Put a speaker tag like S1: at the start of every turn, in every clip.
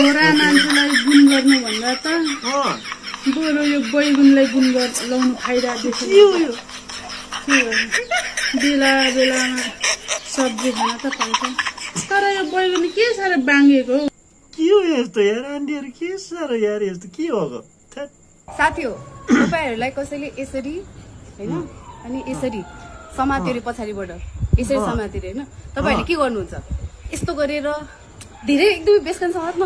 S1: छोरा मान्छेलाई गुण गर्नुभन्दा त
S2: अँ
S1: बरु यो बैगुनलाई गुण गर लाउनु फाइदा देख्छ बेला बेलामा सब्जी खान त पाइन्छ तर यो बैगुन के साह्रो बाङ्गेको हौ?
S2: के हो यस्तो यार आन्टीहरू के साह्रो यार यस्तो? के हो
S3: साथी हो तपाईँहरूलाई कसैले यसरी होइन? अनि यसरी समातेर पछाडिबाट। यसरी समातेर होइन? तपाईँहरूले के गर्नुहुन्छ? यस्तो गरेर धेरै एकदमै बेसकन समात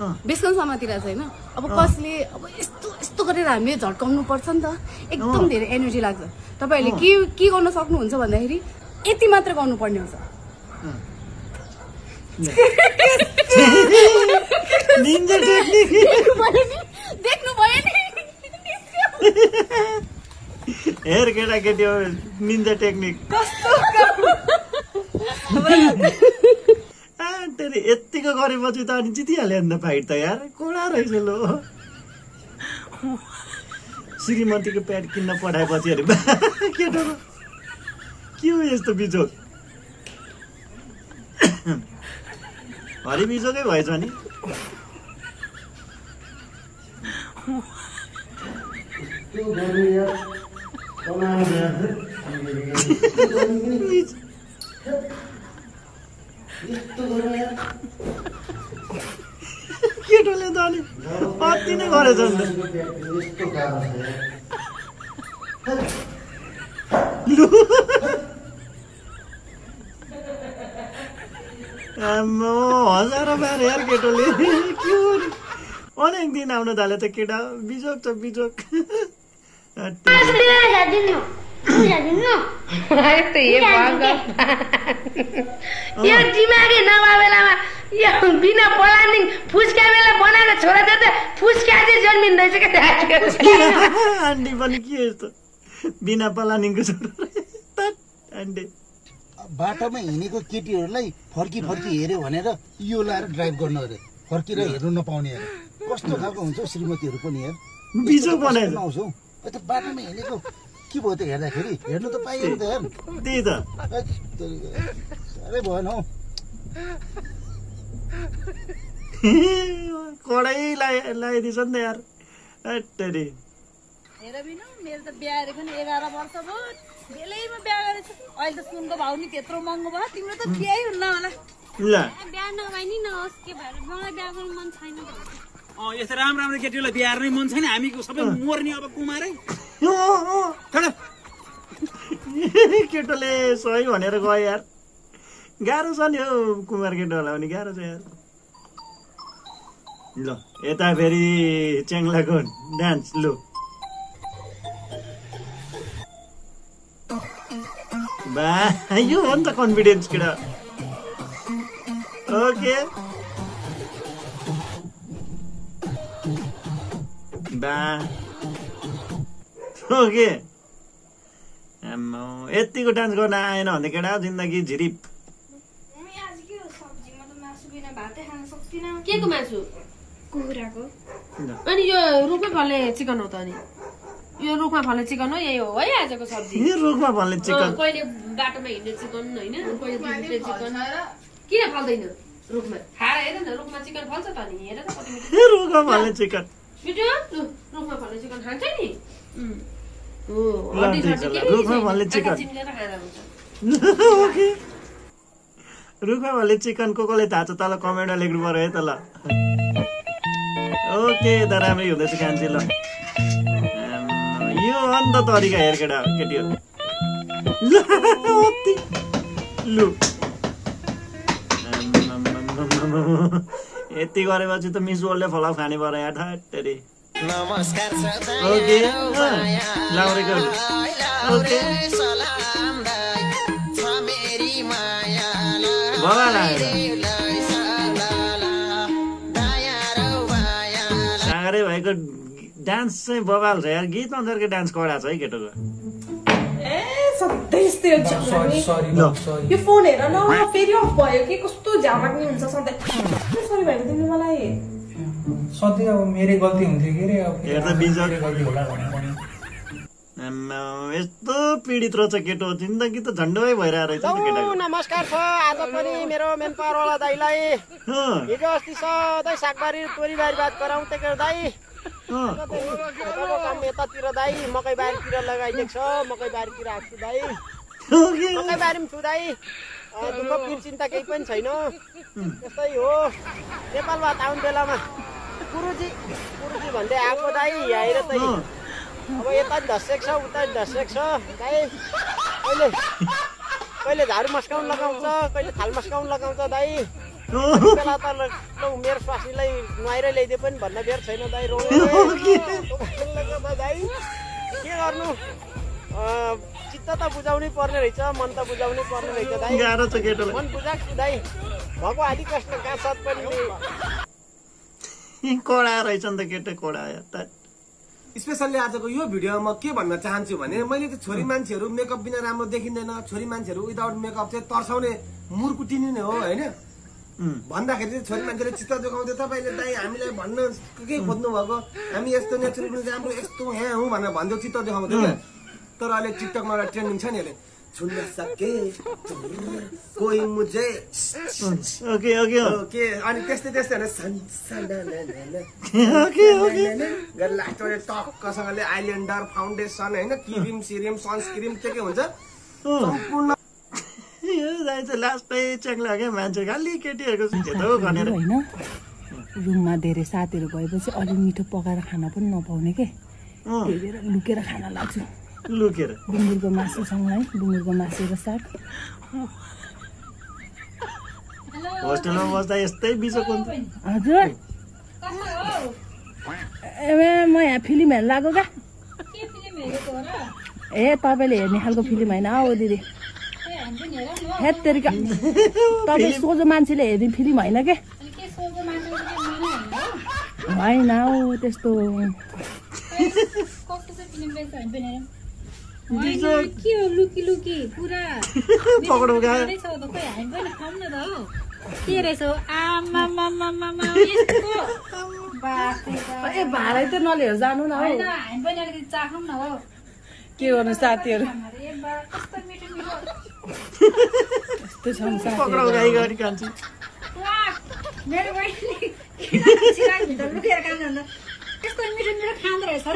S3: न
S2: अँ।
S3: बेसकन समातिरहेको छ होइन। अब कसले अब यस्तो यस्तो गरेर हामीले झड्काउनु पर्छ नि त। एकदम धेरै एनर्जी लाग्छ। तपाईँहरूले के के गर्न सक्नुहुन्छ भन्दाखेरि यति मात्र गर्नुपर्ने हुन्छ। देख्नु। भयो नि।
S2: हेर केटाकेटी निन्जा टेक्निक। आन्टीहरू यत्तिको गरेपछि त अनि जितिहाल्यो नि त फाइट त यार। कोडा रहेछ लो? श्रीमतीको प्याड किन्न पठाएपछि अरे केटाको के हो यस्तो बिजोग? हरि बिजोगै भएछ नि। अति नै गरेछ त आम्मा, हजारौँ बार यार केटोले? अनेक दिन आउन थाल्यो त केटा बिजोक छ बिजोक हट्टे।
S4: यो दिमागी नभए बेलामा यो बिना प्लानिङ फुस्का बेला बनाएर छोरा दियो त फुस्का चाहिँ जन्मिँदैछ क्या
S2: आन्टी पनि के यस्तो बिना पलानीको छोरो। आन्टी
S5: बाटोमा हिँडेको केटीहरूलाई फर्की फर्की हेऱ्यो भनेर यो लाएर ड्राइभ गर्नु अरे फर्केर हेर्नु नपाउने अरे कस्तो खालको हुन्छ हौ श्रीमतीहरू पनि यार
S2: बिजोक बनाएछ
S5: आउँछ बाटोमा हिँडेको के भयो त हेर्दाखेरि हेर्नु त पाइयो नि त यार
S2: त्यही त।
S5: साह्रै भएन हौ।
S2: कडै लाइ लगाइदिन्छ नि त यार। हट्टेरी
S6: हेर बिनु मेरो त बिहा गरेको नि एघार वर्ष भयो। बेलैमा बिहा गरेको छु अहिले त सुनको भाउ नि त्यत्रो महँगो भयो। तिम्रो त बिहाइ हुन्न होला।
S2: ल।
S7: बिहा नभए नि नहोस् के भएर? मलाई बिहा गर्नु मन छैन
S8: अँ यस्तो राम्रो राम्रो केटीहरूलाई बिहार नै मन छैन। हामीको सबै मर्ने अब कुमारै।
S2: केटोले सही भनेर गयो यार। गाह्रो छ नि हौ कुमार केटोहरूलाई पनि गाह्रो छ यार। ल यता फेरि च्याङ्लाको डान्स लु। बा यो हो नि त कन्फिडेन्स केटा। ओके। बा। ओके आम्मा, यत्तिको डान्स गर्न आएन भने केटा जिन्दगी झिरिप?
S4: के को मासु
S7: कुखुराको।
S4: अनि यो रुखमै फल्ने चिकन हो त अनि? यो रुखमा फल्ने चिकन हो यही हो है आजको सब्जी?
S2: यो रुखमा फल्ने चिकन।
S4: कहिले बाटोमा हिँड्ने चिकन होइन? कहिले दुधले चिकन। किन फल्दैन रुखमा? खाएर हेर न रुखमा चिकन फल्छ त नि हेर त कति मिठो।
S2: यो रुखमा फल्ने चिकन।
S4: मिठो लु, रुखमा फल्ने चिकन खान्छ नि?
S2: रुखमा
S4: आँखा
S2: चिकन। को कोले थाहा छ तल कमेन्टमा लेख्नु पर्यो है त ल ओके त राम्रै हुँदैछ कान्छी ल यो हो नि त तरिका हेर केटा केटीहरू लु। यति गरेपछि त मिस वर्ल्डले फलाउ खाने भयो यहाँ ठट्टरी सागरै भएको डान्स चाहिँ बबाल छ यार। गीत अनुसारको डान्स कडा छ है केटोको।
S9: यो फोन हेर न फेरि अफ भयो कि कस्तो झ्यामाक्ने हुन्छ सधैँ। सरी भएको तिमीले मलाई।
S10: सधैँ अब मेरै गल्ती हुन्थ्यो के अरे अब गल्ती होला
S2: आम्मा, यस्तो पीडित रहेछ केटो जिन्दगी त झन्डै भइरहेको रहेछ
S10: नमस्कार छ। आज पनि मेरो मेन पावरवाला दाईलाई हिजो अस्ति सधैँ सागबारी तोरीबारी बात गराउँथेको दाई
S2: अँ,
S10: खेतको काम यतातिर दाई मकै बारीतिर लगाइदिएको छ मकै बारीतिर आएको छु दाई। मकै बारी पनि छु दाई। दुःख पिर चिन्ता केही पनि छैन। त्यस्तै हो। नेपालबाट आउने बेलामा गुरुजी गुरुजी भन्दै आएको दाई आएर त अब यता नि धसेको छ उता नि धसेको छ दाइ कहिले कहिले झाडु मस्काउनु लगाउँछ कहिले थाल मस्काउनु लगाउँछ दाइ
S2: अँ,
S10: बेला त ल मेरो स्वास्नीलाई नुहाएर ल्याइदिए पनि भन्न बेर छैन दाइ रो दाइ के गर्नु चित्त त बुझाउनै पर्ने रहेछ मन त बुझाउनै पर्ने रहेछ दाइ
S2: केटोलाई
S10: मन बुझाएको छु दाइ भएको आदि कष्ट कहाँ साथ पनि
S2: कडा रहेछ नि त केटो कडा त।
S11: स्पेसल्ली आजको यो भिडियोमा म के भन्न चाहन्छु भने मैले त छोरी मान्छेहरू मेकअप बिना राम्रो देखिँदैन। छोरी मान्छेहरू विदाउट मेकअप चाहिँ तर्साउने मुर्कुटिने नै हो होइन? भन्दाखेरि चाहिँ छोरी मान्छेले चित्त देखाउँथ्यो तपाईँले दाइ हामीलाई भन्न के खोज्नु भएको हामी यस्तो नेचुरल राम्रो यस्तो यहाँ हौँ भनेर भन्दै चित्त देखाउँथ्यो तर अहिले टिकटकमा एउटा ट्रेन्डिङ छ नि अहिले। छुन्न सके कोही मुझे।
S2: ओके ओके
S11: के अनि त्यस्तै त्यस्तै होइन सन सन ना ना ना ना।
S2: ओके ओके
S11: गरेर लास्टमा टक्कसँगले आइल्यान्डर फाउन्डेसन होइन क्रिम सिरिम सनस्क्रिम के के हुन्छ सम्पूर्ण
S2: लास्टै च्याङ्ला क्या मान्छे खालि केटीहरूको
S12: होइन रुममा धेरै साथीहरू भएपछि अलि मिठो पकाएर खान पनि नपाउने के?
S2: अँ,
S12: त्यही भएर लुकेर खान लाग्छु।
S2: लुकेर।
S12: बुङ्गुरको मासुसँग है बुङ्गुरको मासु र साग।
S2: होस्टेलमा बस्दा यस्तै बिचो हुन्छ।
S12: हजुर। ए म यहाँ फिल्म हेर्न लाग्यो क्या? ए तपाईँले हेर्ने खालको फिल्म होइन हो दिदी। हेत तेरिका। तपाईँ सोझो मान्छेले हेर्ने फिल्म होइन के?
S6: होइन
S12: हौ त्यस्तो।
S6: के हो लुकी लुकी पुरा
S2: पकडौँ गयो
S6: छ त खोइ हामी पनि खाऊँ न त हौ के रहेछ हौ आमामामामामा यस्तो बाफ्रे बाफ।
S12: ए भाडै त नलिएर जानु न हौ
S6: होइन हामी पनि अलिकति चाखौँ न हौ
S12: के गर्नु साथीहरू यस्तो छन्!
S6: मेरो छिराभित्र लुकेर यस्तो मिठो मिठो खाँदो रहेछ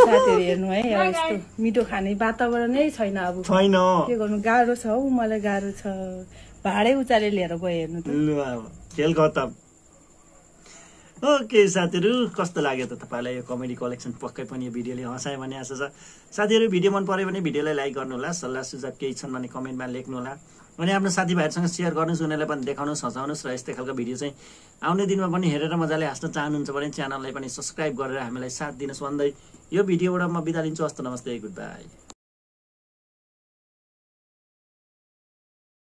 S12: साथीहरू हेर्नु है अब यस्तो मिठो खाने वातावरणै छैन अब।
S2: छैन।
S12: के गर्नु गाह्रो छ हौ मलाई गाह्रो छ। भाडै उचालेर लिएर गयो हेर्नु त।
S2: लु अब खेल खतम ओके साथीहरू कस्तो लाग्यो त तपाईँलाई यो कमेडी कलेक्सन? पक्कै पनि यो भिडियोले हँसायो भन्ने आशा छ। साथीहरू भिडियो मन पऱ्यो भने भिडियोलाई लाइक गर्नुहोला सल्लाह सुझाव केही छन् भने कमेन्टमा लेख्नुहोला। अनि आफ्नो साथीभाइहरूसँग सेयर गर्नुहोस् उनीहरूलाई पनि देखाउनुहोस् हँसाउनुहोस् र यस्तै खालको भिडियो चाहिँ आउने दिनमा पनि हेरेर मजाले हाँस्न चाहनुहुन्छ भने च्यानललाई पनि सब्सक्राइब गरेर हामीलाई साथ दिनुहोस् भन्दै यो भिडियोबाट म बिदा लिन्छु। हस्त नमस्ते गुड बाई।